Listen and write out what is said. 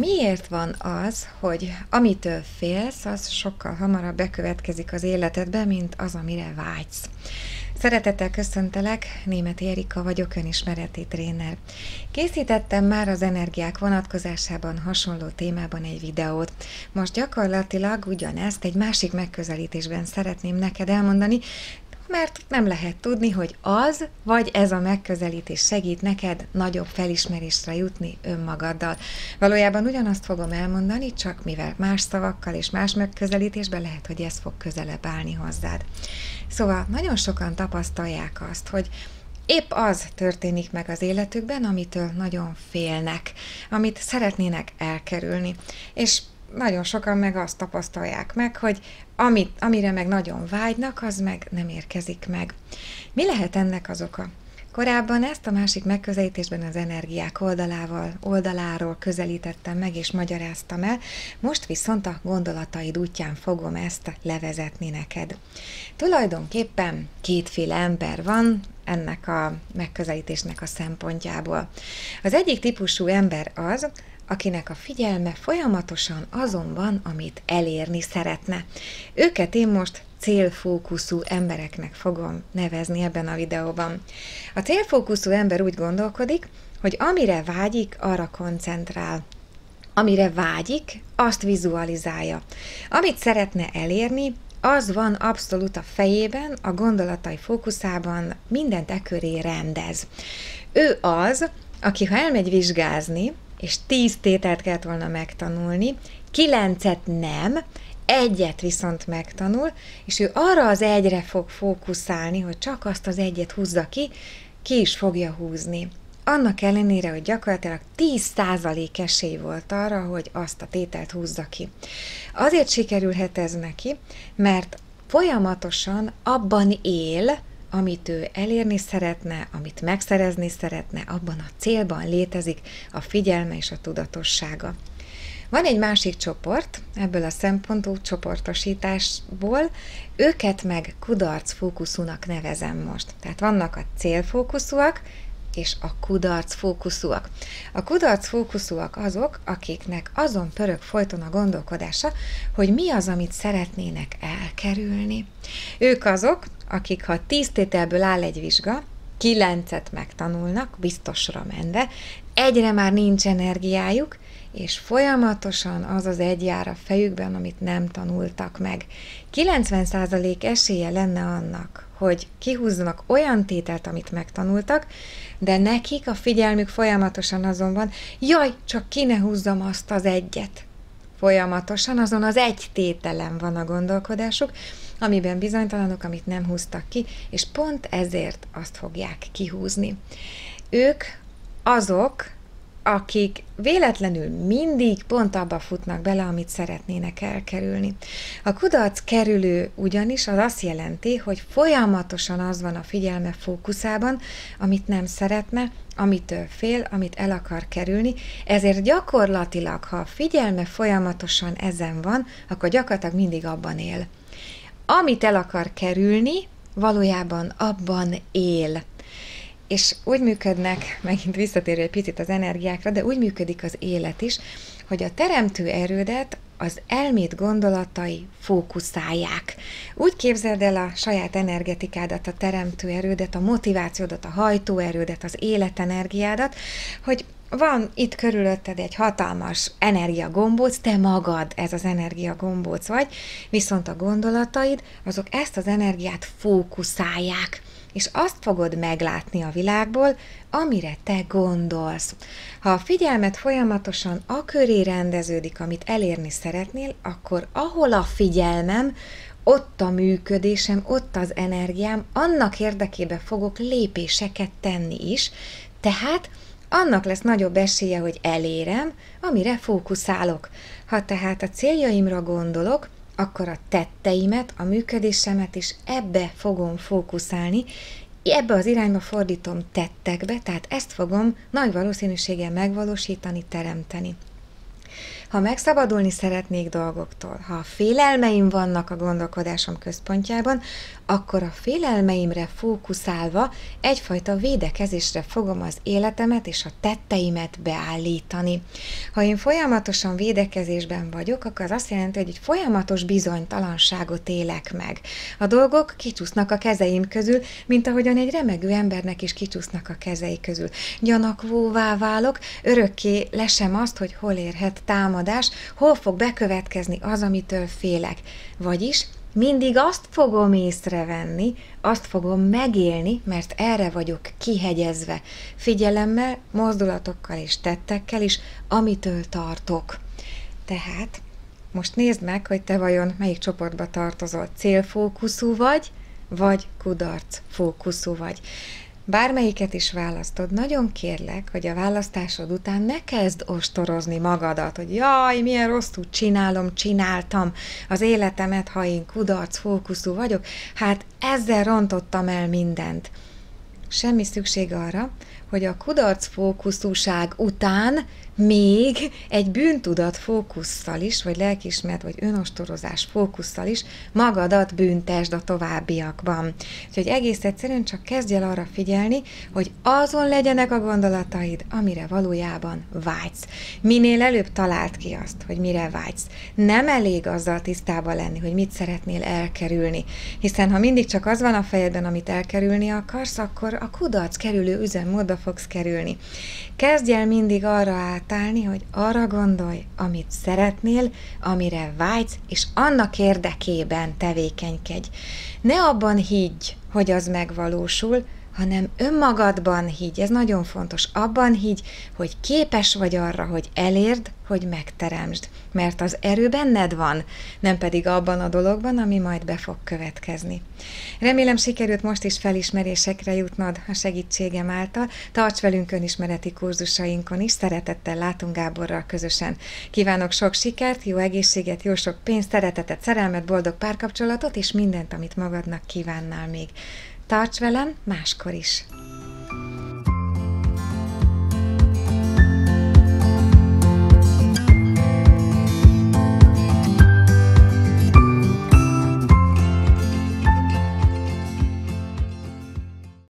miért van az, hogy amitől félsz, az sokkal hamarabb bekövetkezik az életedbe, mint az, amire vágysz? Szeretettel köszöntelek, Német Erika vagyok, önismereti tréner. Készítettem már az energiák vonatkozásában hasonló témában egy videót. Most gyakorlatilag ugyanezt egy másik megközelítésben szeretném neked elmondani, mert nem lehet tudni, hogy az vagy ez a megközelítés segít neked nagyobb felismerésre jutni önmagaddal. Valójában ugyanazt fogom elmondani, csak mivel más szavakkal és más megközelítésben lehet, hogy ez fog közelebb állni hozzád. Szóval nagyon sokan tapasztalják azt, hogy épp az történik meg az életükben, amitől nagyon félnek, amit szeretnének elkerülni. És nagyon sokan meg azt tapasztalják meg, hogy amit, amire meg nagyon vágynak, az meg nem érkezik meg. Mi lehet ennek az oka? Korábban ezt a másik megközelítésben az energiák oldalával, oldaláról közelítettem meg és magyaráztam el, most viszont a gondolataid útján fogom ezt levezetni neked. Tulajdonképpen kétféle ember van ennek a megközelítésnek a szempontjából. Az egyik típusú ember az, akinek a figyelme folyamatosan azon van, amit elérni szeretne. Őket én most célfókuszú embereknek fogom nevezni ebben a videóban. A célfókuszú ember úgy gondolkodik, hogy amire vágyik, arra koncentrál. Amire vágyik, azt vizualizálja. Amit szeretne elérni, az van abszolút a fejében, a gondolatai fókuszában, mindent e köré rendez. Ő az, aki ha elmegy vizsgázni, és tíz tételt kellett volna megtanulni, kilencet nem, egyet viszont megtanul, és ő arra az egyre fog fókuszálni, hogy csak azt az egyet húzza ki, ki is fogja húzni. Annak ellenére, hogy gyakorlatilag 10% esély volt arra, hogy azt a tételt húzza ki. Azért sikerülhet ez neki, mert folyamatosan abban él, amit ő elérni szeretne, amit megszerezni szeretne, abban a célban létezik a figyelme és a tudatossága. Van egy másik csoport, ebből a szempontú csoportosításból, őket meg kudarc fókuszúnak nevezem most. Tehát vannak a célfókuszúak, és a kudarc fókuszúak. A kudarc fókuszúak azok, akiknek azon pörög folyton a gondolkodása, hogy mi az, amit szeretnének elkerülni. Ők azok, akik ha tíz tételből áll egy vizsga, kilencet megtanulnak, biztosra menve, egyre már nincs energiájuk, és folyamatosan az az egy jár a fejükben, amit nem tanultak meg. 90% esélye lenne annak, hogy kihúzzanak olyan tételt, amit megtanultak, de nekik a figyelmük folyamatosan azon van, jaj, csak ki ne húzzam azt az egyet. Folyamatosan azon az egy tételen van a gondolkodásuk, amiben bizonytalanok, amit nem húztak ki, és pont ezért azt fogják kihúzni. Ők azok, akik véletlenül mindig pont abba futnak bele, amit szeretnének elkerülni. A kudarc kerülő ugyanis az azt jelenti, hogy folyamatosan az van a figyelme fókuszában, amit nem szeretne, amitől fél, amit el akar kerülni, ezért gyakorlatilag, ha a figyelme folyamatosan ezen van, akkor gyakorlatilag mindig abban él. Amit el akar kerülni, valójában abban él és úgy működnek, megint visszatérő egy picit az energiákra, de úgy működik az élet is, hogy a teremtő erődet az elmét gondolatai fókuszálják. Úgy képzeld el a saját energetikádat, a teremtő erődet, a motivációdat, a hajtóerődet, az életenergiádat, hogy van itt körülötted egy hatalmas energiagombóc, te magad ez az energiagombóc vagy, viszont a gondolataid, azok ezt az energiát fókuszálják és azt fogod meglátni a világból, amire te gondolsz. Ha a figyelmet folyamatosan a köré rendeződik, amit elérni szeretnél, akkor ahol a figyelmem, ott a működésem, ott az energiám, annak érdekébe fogok lépéseket tenni is, tehát annak lesz nagyobb esélye, hogy elérem, amire fókuszálok. Ha tehát a céljaimra gondolok, akkor a tetteimet, a működésemet is ebbe fogom fókuszálni, ebbe az irányba fordítom tettekbe, tehát ezt fogom nagy valószínűséggel megvalósítani, teremteni. Ha megszabadulni szeretnék dolgoktól, ha a félelmeim vannak a gondolkodásom központjában, akkor a félelmeimre fókuszálva egyfajta védekezésre fogom az életemet és a tetteimet beállítani. Ha én folyamatosan védekezésben vagyok, akkor az azt jelenti, hogy egy folyamatos bizonytalanságot élek meg. A dolgok kicsúsznak a kezeim közül, mint ahogyan egy remegő embernek is kicsúsznak a kezei közül. Gyanakvóvá válok, örökké lesem azt, hogy hol érhet támadás, hol fog bekövetkezni az, amitől félek. Vagyis mindig azt fogom észrevenni, azt fogom megélni, mert erre vagyok kihegyezve, figyelemmel, mozdulatokkal és tettekkel is, amitől tartok. Tehát most nézd meg, hogy te vajon melyik csoportba tartozol. Célfókuszú vagy, vagy kudarc fókuszú vagy. Bármelyiket is választod, nagyon kérlek, hogy a választásod után ne kezd ostorozni magadat, hogy jaj, milyen rosszul csinálom, csináltam az életemet, ha én kudarc fókuszú vagyok. Hát ezzel rontottam el mindent. Semmi szükség arra, hogy a kudarc fókuszúság után még egy bűntudat fókusszal is, vagy lelkismert, vagy önostorozás fókusszal is magadat büntesd a továbbiakban. Úgyhogy egész egyszerűen csak kezdj el arra figyelni, hogy azon legyenek a gondolataid, amire valójában vágysz. Minél előbb talált ki azt, hogy mire vágysz. Nem elég azzal tisztában lenni, hogy mit szeretnél elkerülni, hiszen ha mindig csak az van a fejedben, amit elkerülni akarsz, akkor a kudarc kerülő üzemmódba fogsz kerülni. Kezdj el mindig arra átállni, hogy arra gondolj, amit szeretnél, amire vágysz, és annak érdekében tevékenykedj. Ne abban higgy, hogy az megvalósul, hanem önmagadban higgy, ez nagyon fontos, abban higgy, hogy képes vagy arra, hogy elérd, hogy megteremtsd, mert az erő benned van, nem pedig abban a dologban, ami majd be fog következni. Remélem sikerült most is felismerésekre jutnod a segítségem által. Tarts velünk önismereti kurzusainkon is, szeretettel látunk Gáborral közösen. Kívánok sok sikert, jó egészséget, jó sok pénzt, szeretetet, szerelmet, boldog párkapcsolatot, és mindent, amit magadnak kívánnál még. Tarts velem máskor is!